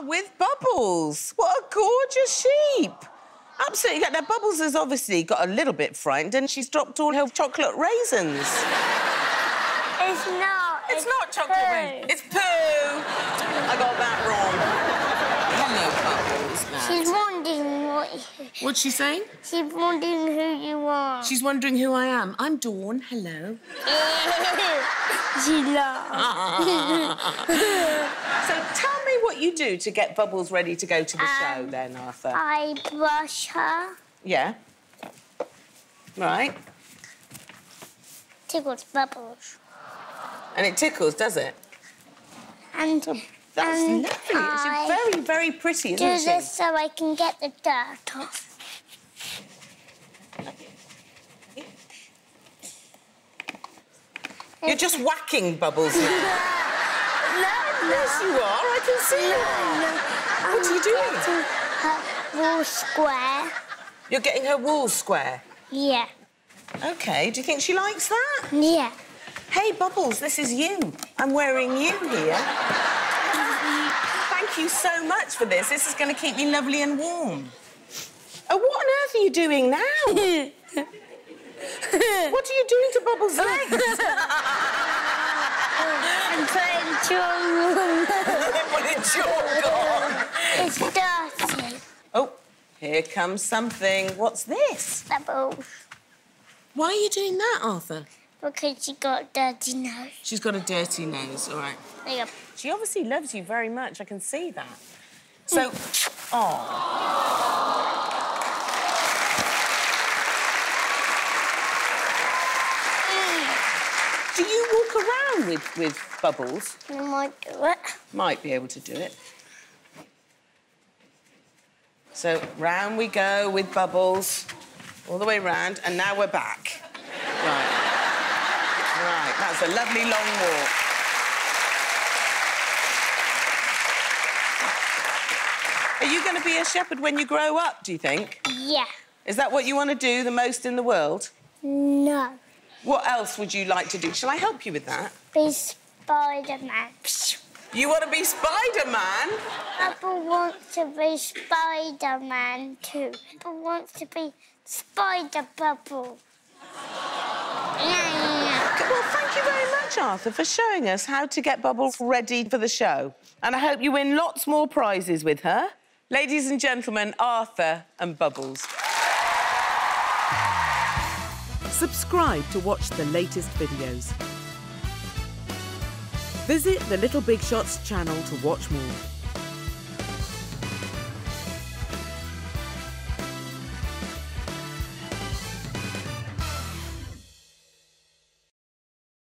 Bubbles. What a gorgeous sheep. Absolutely. Now, Bubbles has obviously got a little bit frightened and she's dropped all her chocolate raisins. It's not. It's, not chocolate raisins. It's poo. I got that wrong. Hello, Bubbles. Now. She's wondering what. What's she saying? She's wondering who you are. She's wondering who I am. I'm Dawn. Hello. she laughs. So tell me what you do to get Bubbles ready to go to the show, Um, then, Arthur. I brush her. Yeah. Right. Tickles bubbles. And it tickles, does it? And That's and lovely. I She's very, very pretty, do isn't she? this so I can get the dirt off. You're just whacking Bubbles now. No, yes, you are. I can see you. What are you doing? Her wool square. You're getting her wool square. Yeah. OK. Do you think she likes that? Yeah. Hey, Bubbles, this is you. I'm wearing you here. Thank you so much for this. This is going to keep me lovely and warm. Oh, what on earth are you doing now? what are you doing to Bubbles' legs? I'm putting chalk. did chalk on? It's dirty. Oh, here comes something. What's this? Bubbles. Why are you doing that, Arthur? Because she got a dirty nose. She's got a dirty nose, all right. There you go. She obviously loves you very much. I can see that. So, oh. Do you walk around with, with Bubbles? I might do it. Might be able to do it. So, round we go with Bubbles, all the way round, and now we're back. Right. That's a lovely long walk. Are you going to be a shepherd when you grow up, do you think? Yeah. Is that what you want to do the most in the world? No. What else would you like to do? Shall I help you with that? Be Spider-Man. You want to be Spider-Man? Apple wants to be Spider-Man too. Apple wants to be Spider Bubble. Well, thank you very much, Arthur, for showing us how to get Bubbles ready for the show. And I hope you win lots more prizes with her. Ladies and gentlemen, Arthur and Bubbles. Subscribe to watch the latest videos. Visit the Little Big Shots channel to watch more.